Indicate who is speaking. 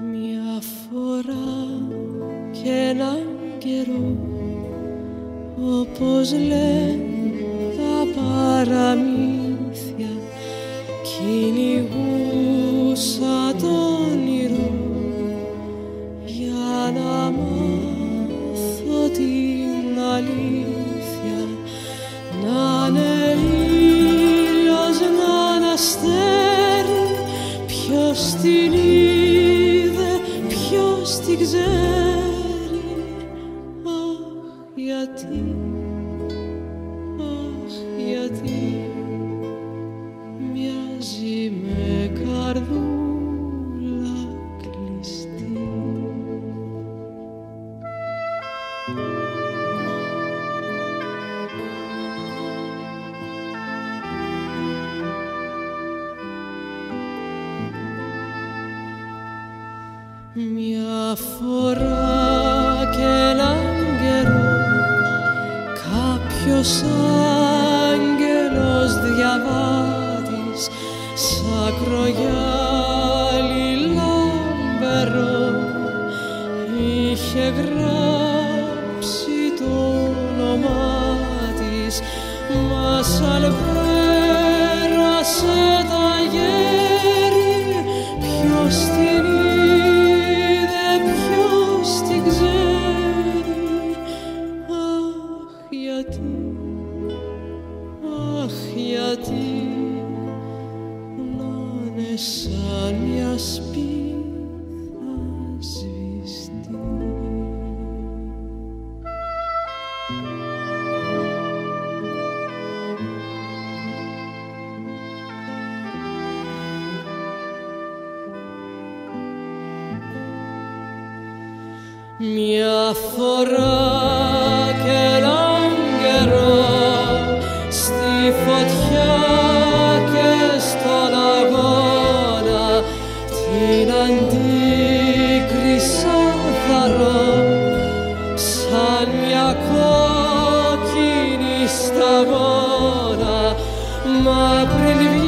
Speaker 1: Μια φορά και έναν καιρό όπως λένε τα παραμύθια αλήθεια. Να είναι ήλιος να αναστέρει. Ποιος την είδε ποιος την ξέρει. Αχ γιατί αχ γιατί μοιάζει με φορά και έναν καιρό κάποιος άγγελος διαβάτης σαν κρογιάλι λαμπερό είχε γράψει το όνομά της μας αλβά σαν μια. Μια φορά Την αντίκρισάθαρα σαν μια κόκκινη σταγόνα. Μαύρη